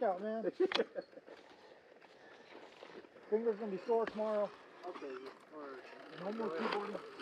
workout, man. Fingers gonna be sore tomorrow. Okay, or No more keyboarding.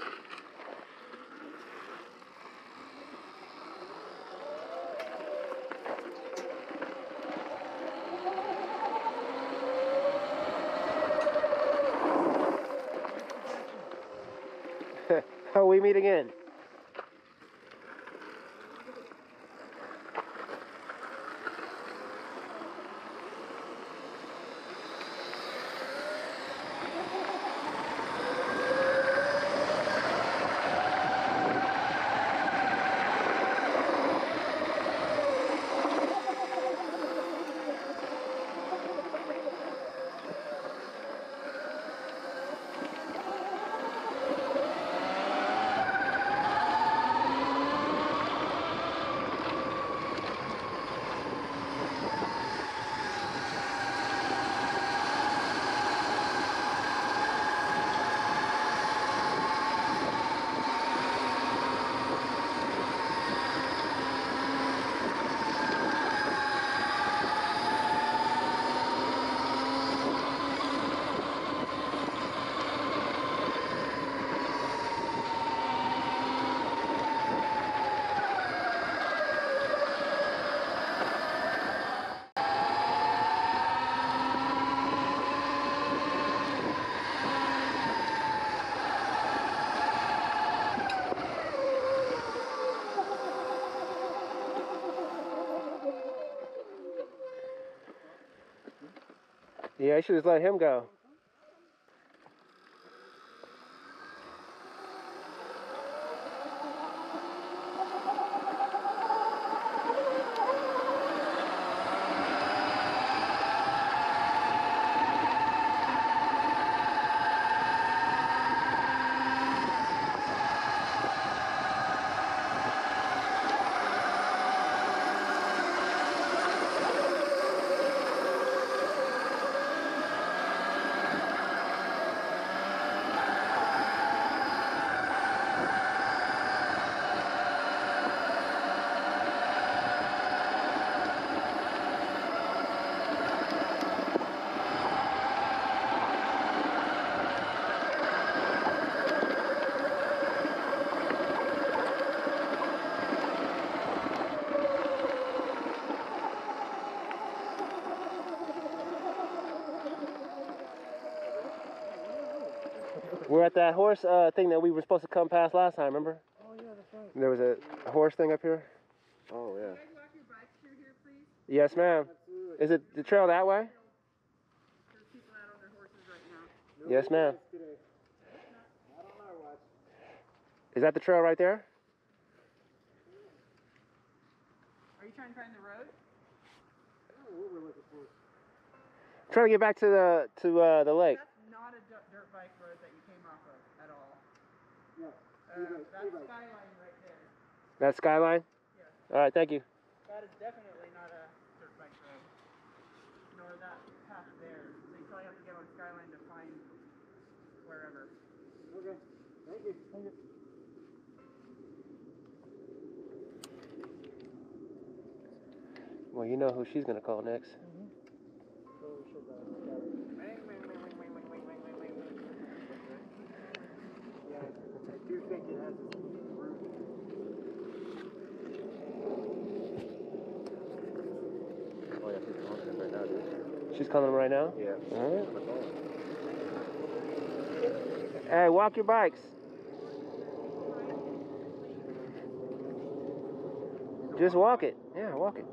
Yeah, you should just let him go. We're at that horse uh, thing that we were supposed to come past last time, remember? Oh yeah, that's right. There was a horse thing up here. Oh, yeah. Can you guys walk your bikes through here, please? Yes, ma'am. Absolutely. Is it the trail that way? There's people out on their horses right now. No Yes, ma'am. regrets Today. Not on our watch. Is that the trail right there? Are you trying to find the road? I don't know what we're looking for. trying to get back to the to uh, the lake. That's not a du- dirt bike road that you came off of at all. Yeah. Uh, that's e-bike. Skyline right there. That skyline? Yes. All right, thank you. That is definitely not a dirt bike road. Nor that path there. So you probably have to get on Skyline to find wherever. Okay. Thank you. Thank you. Well, you know who she's gonna call next. So we should, uh, Yeah, I do think it has its own route. Oh yeah, she's calling him right now, dude. She's calling him right now. Yeah. All On the phone. right. Hey, walk your bikes. Just walk it. Yeah, walk it.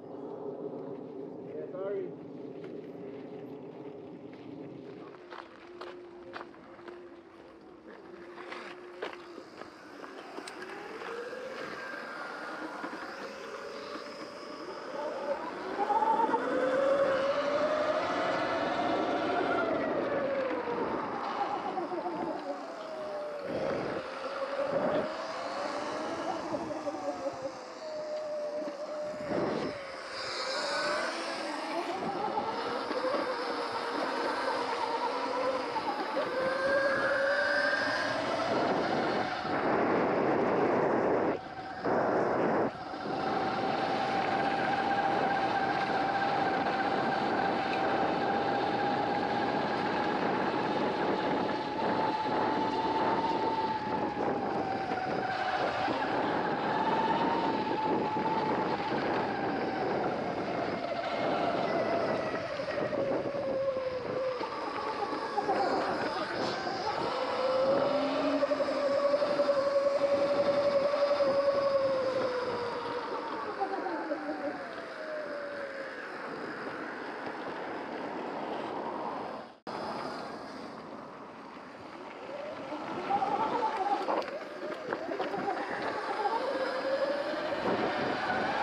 ハハハハ!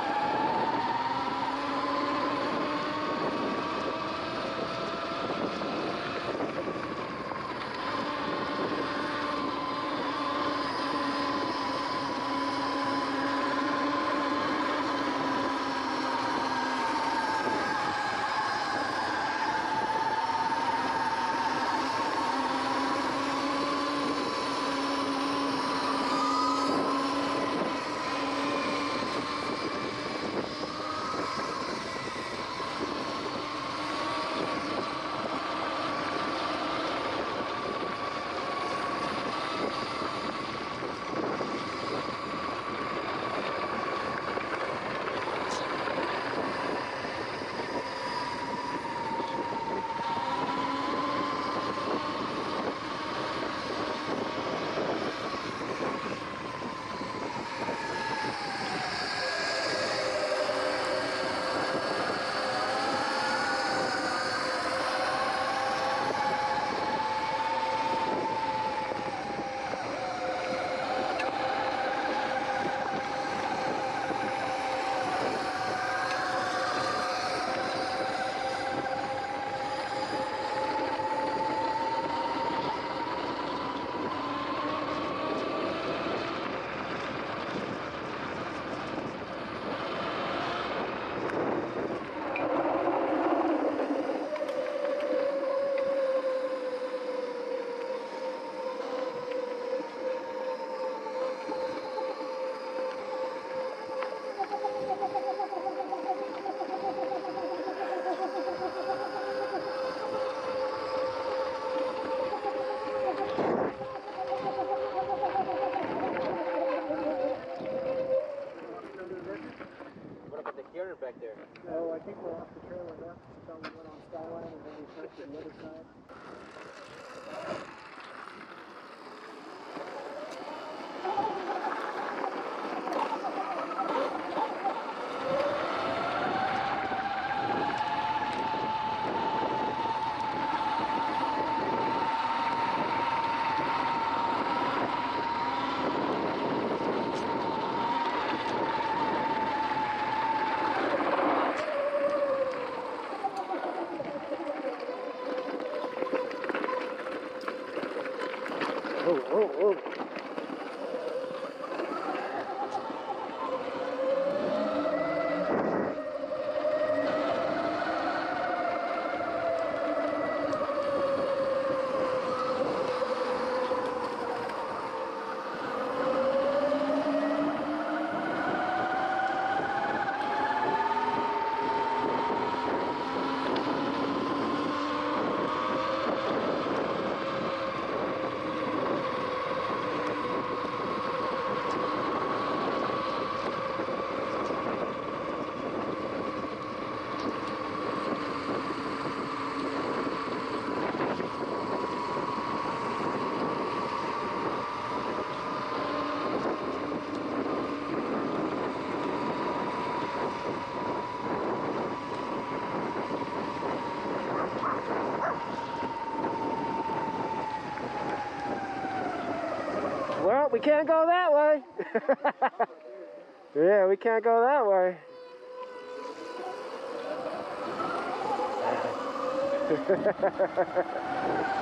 vehicle off the trailer left until we went on Skyline and then we turned to the other side. Can't go that way. yeah, we can't go that way.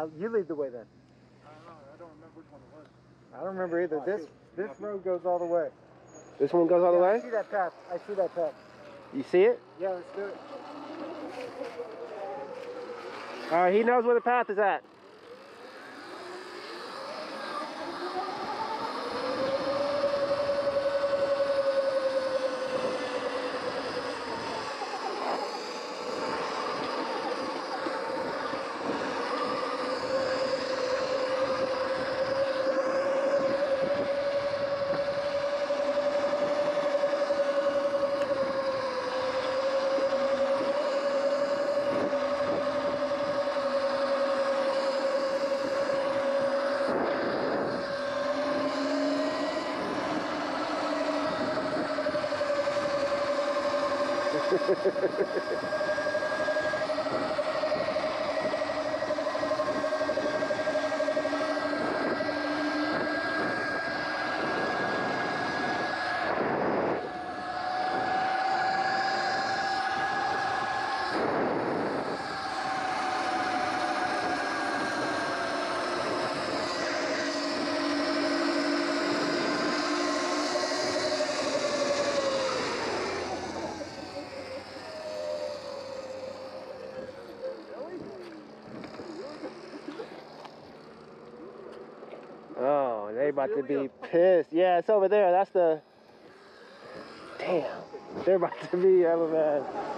Uh, you lead the way then. I don't know. I don't remember which one it was. I don't remember either. This this road goes all the way. This one goes all the Yeah, I see that path. I see that path. You see it? Yeah, let's do it. All right, he knows where the path is at. Oh, they about to be pissed. Yeah, it's over there. That's the. Damn. They're about to be hella mad.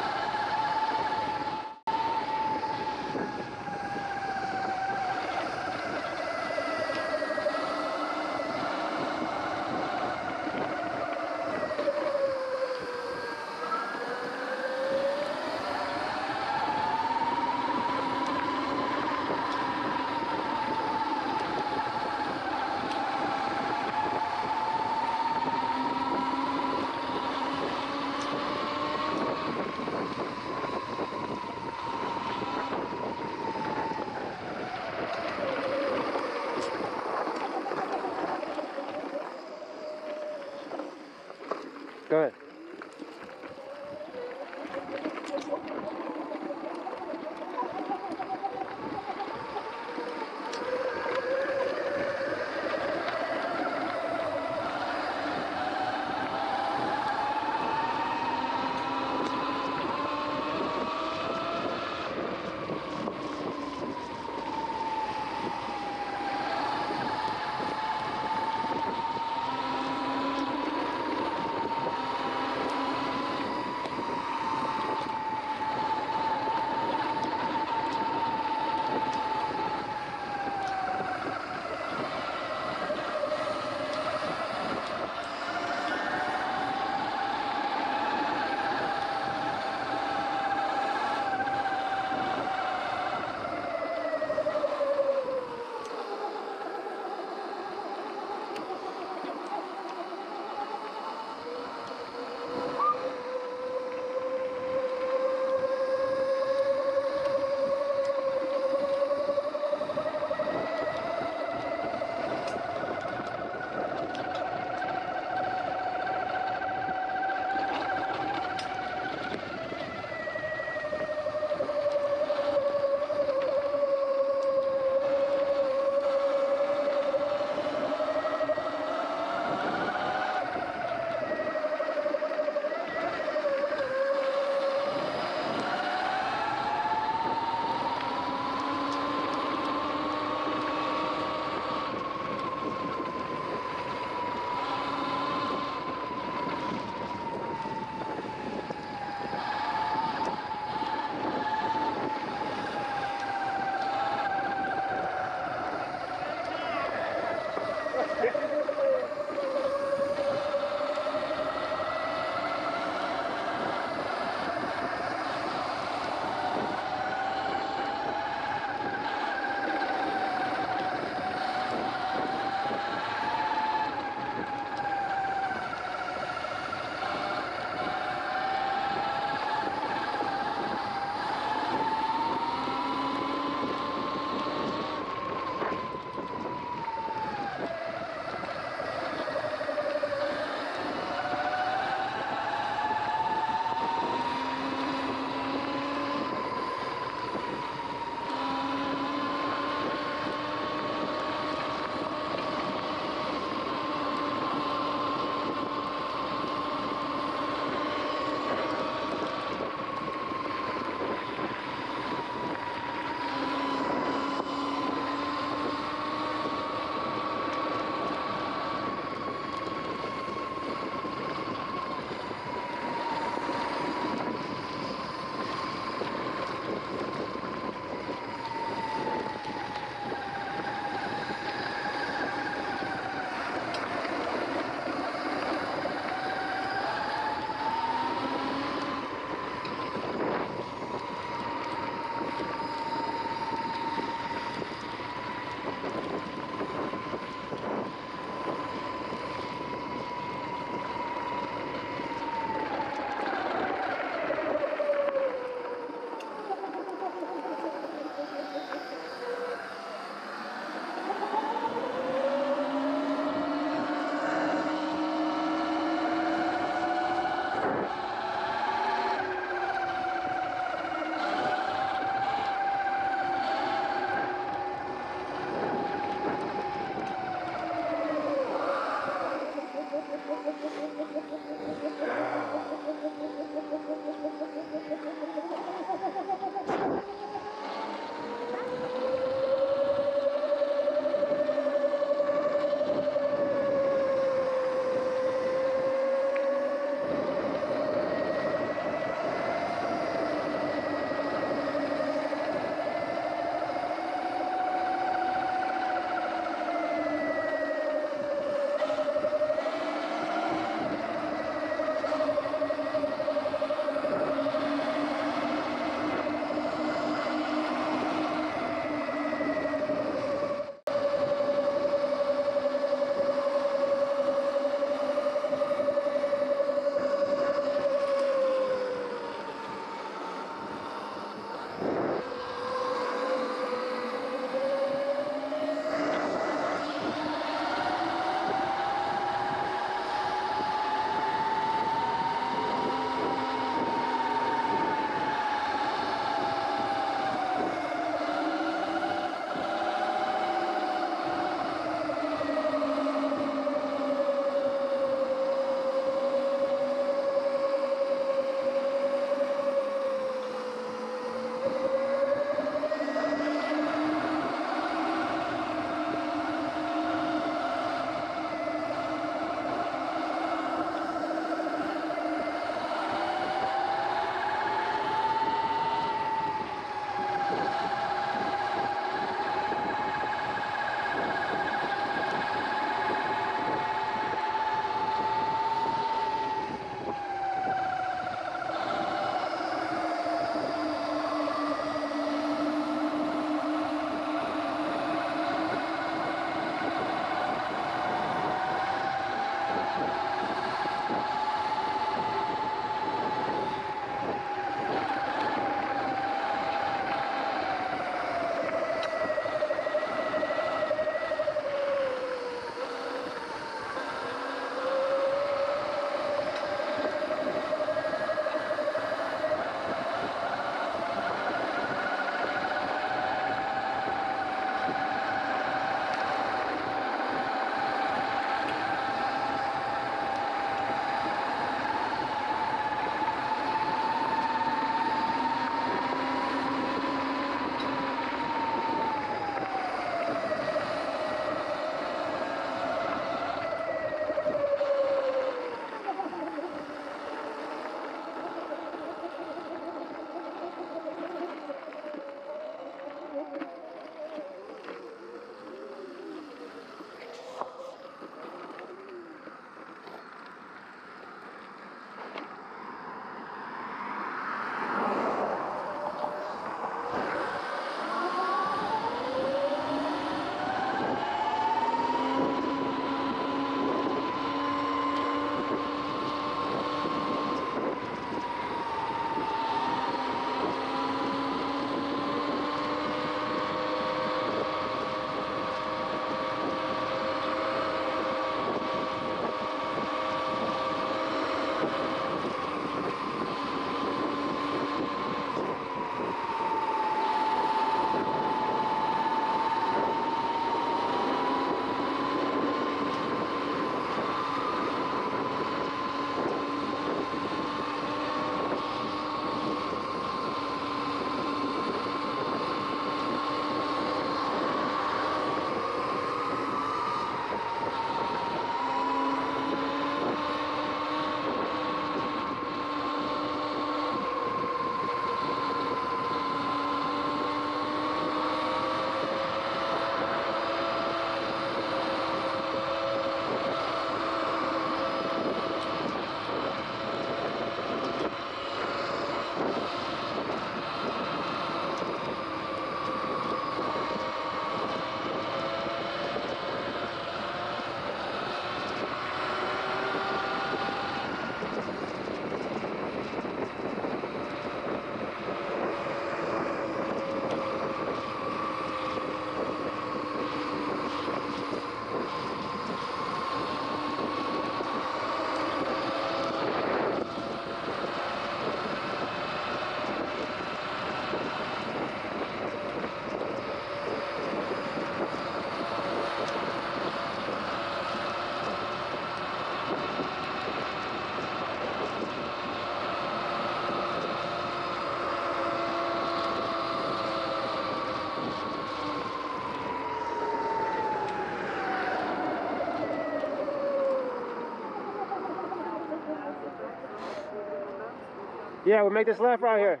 Yeah, we make this left right here.